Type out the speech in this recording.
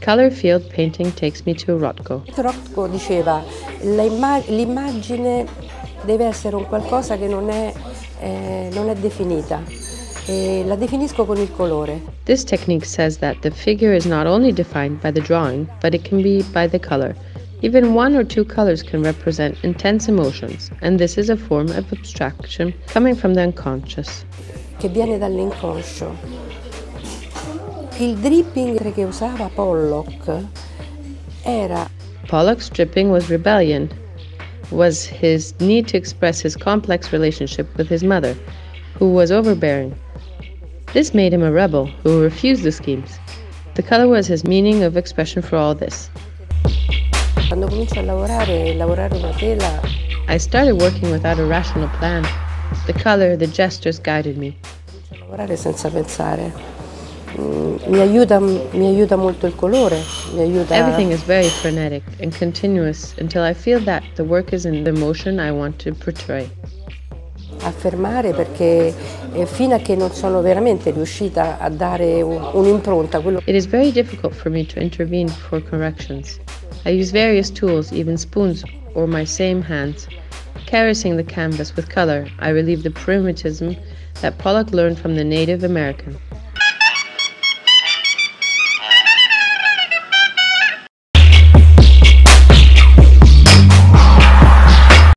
Color field painting takes me to Rothko. Rothko diceva "La l'immagine deve essere un qualcosa che non è, eh, non è definita e la definisco con il colore. This technique says that the figure is not only defined by the drawing, but it can be by the color. Even one or two colors can represent intense emotions, and this is a form of abstraction coming from the unconscious. Che viene dall'inconscio. Il dripping che usava Pollock era Pollock's dripping was rebellion, was his need to express his complex relationship with his mother, who was overbearing. This made him a rebel who refused the schemes. The color was his meaning of expression for all this. Quando comincio a lavorare, lavorare una tela. I started working without a rational plan. The color, the gestures guided me. Mi, aiuta, mi aiuta molto il colore. Mi aiuta... Everything is very frenetic and continuous until I feel that the work is in the emotion I want to portray. Affermare perché eh, fino a che non sono veramente riuscita a dare un'impronta. Quello... It is very difficult for me to intervene for corrections. I use various tools, even spoons or my same hands. Caressing the canvas with color, I relieve the primitivism that Pollock learned from the Native American.